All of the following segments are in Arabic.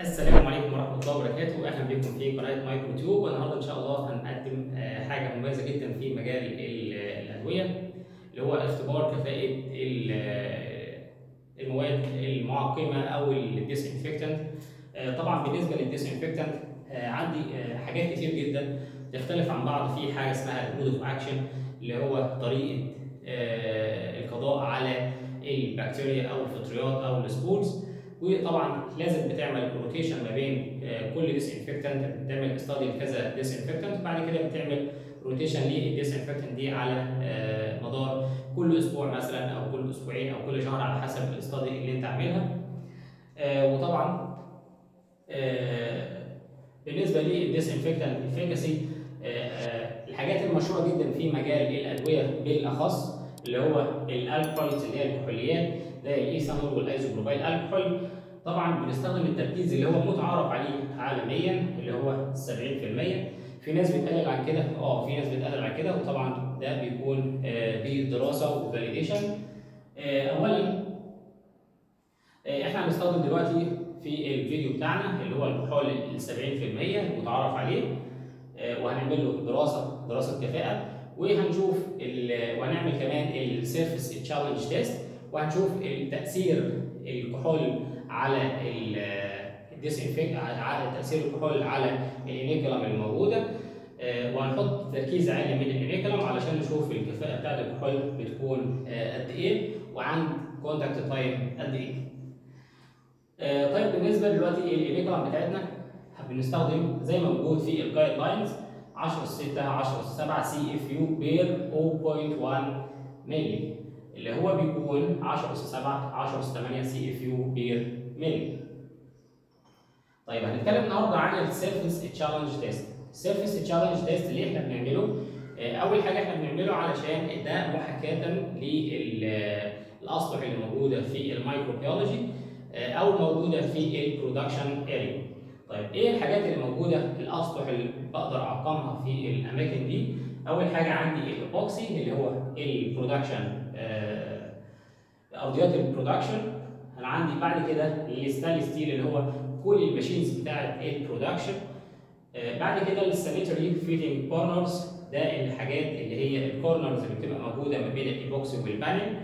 السلام عليكم ورحمة الله وبركاته، أهلا بكم في قناة Micro Tube، والنهاردة إن شاء الله هنقدم آه، حاجة مميزة جدا في مجال ال- الأدوية اللي هو اختبار كفاءة ال- آه، المواد المعقمة أو ال disinfectant. طبعا بالنسبة لل disinfectant عندي آه، حاجات كتير جدا تختلف عن بعض في حاجة اسمها ال mode of action اللي هو طريقة آه، القضاء على البكتيريا أو الفطريات أو ال spores. وطبعا لازم بتعمل rotation ما بين آه، كل disinfectant بتعمل study لكذا disinfectant وبعد كده بتعمل rotation لل disinfectant دي على آه، مدار كل أسبوع مثلا أو كل أسبوعين أو كل شهر على حسب ال study اللي أنت عاملها. آه، وطبعا بالنسبة لل disinfectant efficacy الحاجات المشهورة جدا في مجال الأدوية بالأخص اللي هو ال alcohols اللي هي الكحوليات زي الإيثانول وال isopropyl. الكحول طبعا بنستخدم التركيز اللي هو متعارف عليه عالميا اللي هو 70% في ناس بتقلل عن كده آه في ناس بتقلل عن كده وطبعا ده بيكون آه، بدراسة و validation اولا آه، إحنا هنستخدم دلوقتي في الفيديو بتاعنا اللي هو الكحول ال 70% المتعارف عليه. آه، وهنعمل له دراسة دراسة كفاءة. وهنشوف وهنعمل كمان ال surface challenge test وهنشوف تاثير الكحول على ال disinfect على تأثير الكحول على ال inoculum الموجودة. آه، وهنحط تركيز عالي من ال inoculum علشان نشوف الكفاءة بتاعت الكحول بتكون آه، قد إيه وعند contact time قد إيه. آه، طيب بالنسبة دلوقتي ال inoculum بتاعتنا؟ بنستخدم زي ما موجود في ال guidelines 10 6 10 7 CFU per 0.1 مللي اللي هو بيكون 10 اس 7 10 اس 8 CFU per. مللي. طيب هنتكلم النهارده عن ال surface challenge test. ال surface challenge test اللي إحنا بنعمله آه، أول حاجة إحنا بنعمله علشان ده محاكاة للاسطح اللي موجودة في ال microbiology آه، أو موجودة في ال production area. طيب إيه الحاجات اللي موجودة الأسطح اللي بقدر اعقمها في الأماكن دي؟ أول حاجة عندي الايبوكسي اللي هو ال production أرضيات ال production أنا عندي بعد كده ال stainless steel اللي هو كل ال machines بتاعه ال production آه، بعد كده ال sanitary fitting corners ده الحاجات اللي هي ال corners اللي بتبقى موجودة ما بين ال epoxy وال panel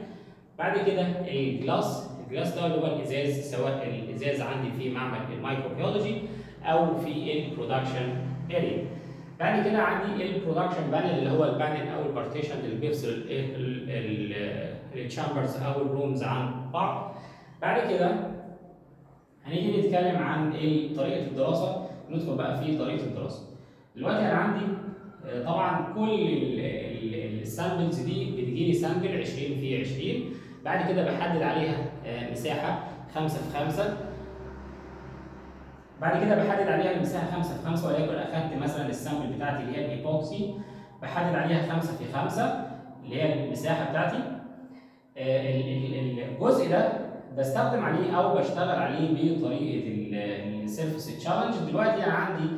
بعد كده ال glass ال glass ده اللي هو الإزاز سواء الإزاز عندي في معمل ال microbiology أو في ال production area بعد كده عندي ال production panel اللي هو ال panel أو ال partition اللي بيفصل ال chambers أو ال rooms عن بعض. بعد كده هنيجي نتكلم عن إيه طريقة الدراسة. ندخل بقى في طريقة الدراسة. دلوقتي أنا عندي آه، طبعا كل ال samples دي بتجيلي sample 20 في 20 بعد كده بحدد عليها آه، مساحة 5 في 5 بعد كده بحدد عليها المساحة 5 في 5 وليكن أخدت مثلا ال sample بتاعتي اللي هي الإيبوكسي. بحدد عليها 5 في 5 اللي هي المساحة بتاعتي. آه، ال- ال- الجزء ده بستخدم عليه أو بشتغل عليه بطريقة ال surface challenge. دلوقتي أنا عندي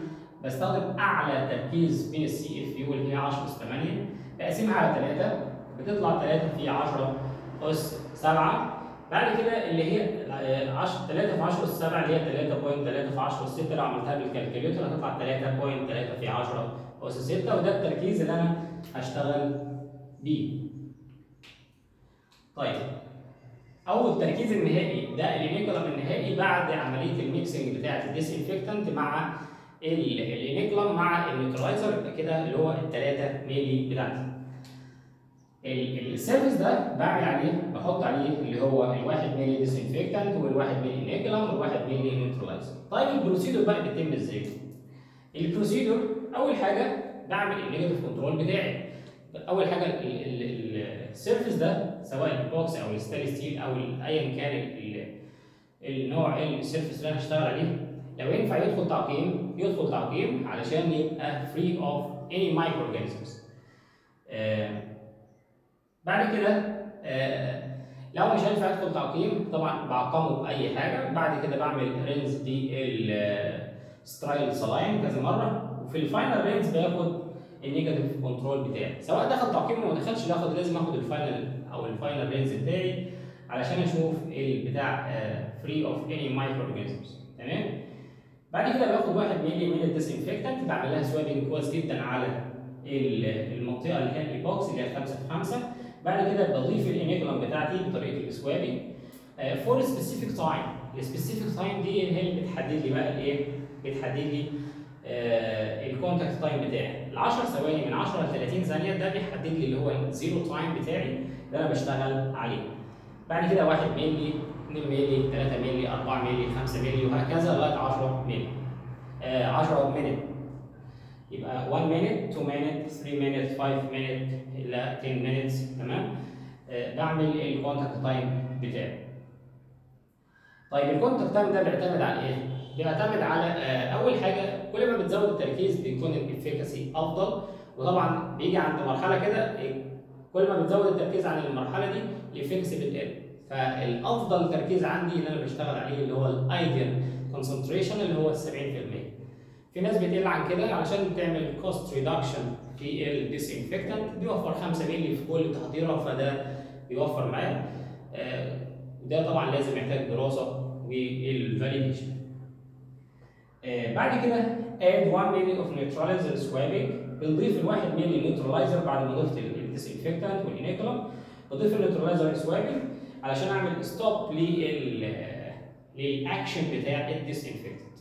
بستخدم أعلى تركيز من ال CFU اللي هي 10 اس 8 بقسمها على 3 بتطلع 3 في 10 اس 7 بعد كده اللي هي 10 3 في 10 اس 7 اللي هي 3.3 في 10 اس 6 لو عملتها بال calculator هتطلع 3.3 في 10 اس 6 وده التركيز اللي أنا هشتغل بيه. طيب اول التركيز النهائي ده ال inoculum النهائي بعد عملية ال mixing بتاعة ال disinfectant مع ال- ال inoculum مع ال neutralizer كده اللي هو ال 3 مللي بتاعتي. ال- ال surface ده بعمل عليه بحط عليه اللي هو الواحد مللي disinfectant والواحد مللي inoculum والواحد مللي neutralizer. طيب ال procedure بقى بيتم إزاي؟ ال procedure أول حاجة بعمل ال negative control بتاعي. أول حاجة ال- ال- ال- ال surface ده سواء الايبوكس أو ال stainless steel أو ايا كان ال- النوع ال surface اللي أنا هشتغل عليه. لو ينفع يدخل تعقيم يدخل تعقيم علشان يبقى free of any microorganisms بعد كده آه، لو مش هينفع يدخل تعقيم طبعا بعقمه بأي حاجة. بعد كده بعمل rinse ال sterile saline كذا مرة. وفي ال final rinse باخد ال negative control بتاعي. سواء دخل تعقيم أو ما دخلش لازم آخد ال final أو ال final rinse بتاعي علشان أشوف البتاع free of any microorganisms تمام؟ بعد كده باخد 1 مللي من ال disinfectant بعمل لها swabbing كويس جدا على ال- المنطقة اللي هي الايبوكس اللي هي 5 في 5 بعد كده بضيف ال inoculum بتاعتي بطريقة ال swabbing for specific time ال specific time دي هي اللي بتحدد لي بقى الإيه؟ بتحدد لي ال contact time بتاعي. ال 10 ثواني من 10 ل 30 ثانية ده بيحدد لي اللي هو ال zero time بتاعي. اللي أنا بشتغل عليه. بعد كده 1 مللي 2 مللي 3 مللي 4 مللي 5 مللي وهكذا لغاية 10 مللي. آه 10 minute يبقى 1 minute 2 minute 3 minute 5 minute إلى 10 minutes تمام؟ آه بعمل ال contact time بتاعي. طيب ال contact time ده بيعتمد على إيه؟ بيعتمد على آه أول حاجة كل ما بتزود التركيز بيكون ال efficacy أفضل. وطبعا بيجي عند مرحلة كده كل ما بتزود التركيز عن المرحلة دي ال efficacy بتقل فالأفضل تركيز عندي اللي أنا بشتغل عليه اللي هو ال ideal concentration اللي هو 70% في ناس بتقل عن كده علشان تعمل cost reduction في ال disinfectant بيوفر 5 مللي في كل تحضيره فده بيوفر معاه آه وده طبعا لازم يحتاج دراسة وال validation آه بعد كده add 1 مللي of neutralizer swabbing بنضيف ال 1 مللي neutralizer بعد ما ضفت ال disinfectant وال inoculum بضيف ال neutralizer swabbing علشان اعمل stop لل للاكشن بتاع ال disinfectant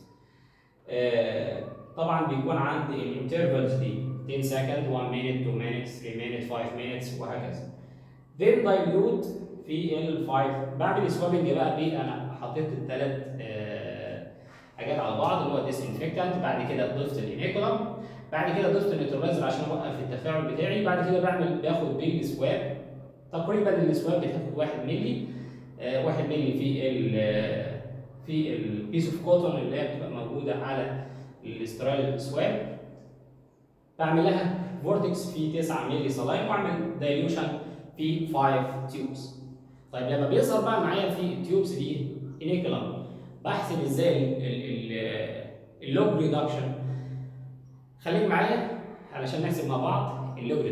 طبعا بيكون عندي ال intervals دي 10 second 1 minute 2 minute 3 minute 5 minutes وهكذا then dilute في ال 5 بعمل swabbing بقى بيه أنا حطيت الثلاث آه حاجات على بعض اللي هو ال disinfectant بعد كده ضفت ال inoculum بعد كده ضفت ال neutralizer عشان أوقف التفاعل بتاعي. بعد كده بعمل باخد بال swab تقريبا ال swab بتاخد 1 مللي. آه 1 مللي في ال في ال piece of cotton اللي هي بتبقى موجودة على ال sterile swab بعمل لها vortex في 9 مللي saline وأعمل dilution في 5 tubes طيب لما بيظهر بقى معايا في ال tubes دي inoculum بحسب إزاي ال log reduction خليك معايا علشان نحسب مع بعض ال log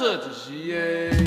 it, yeah.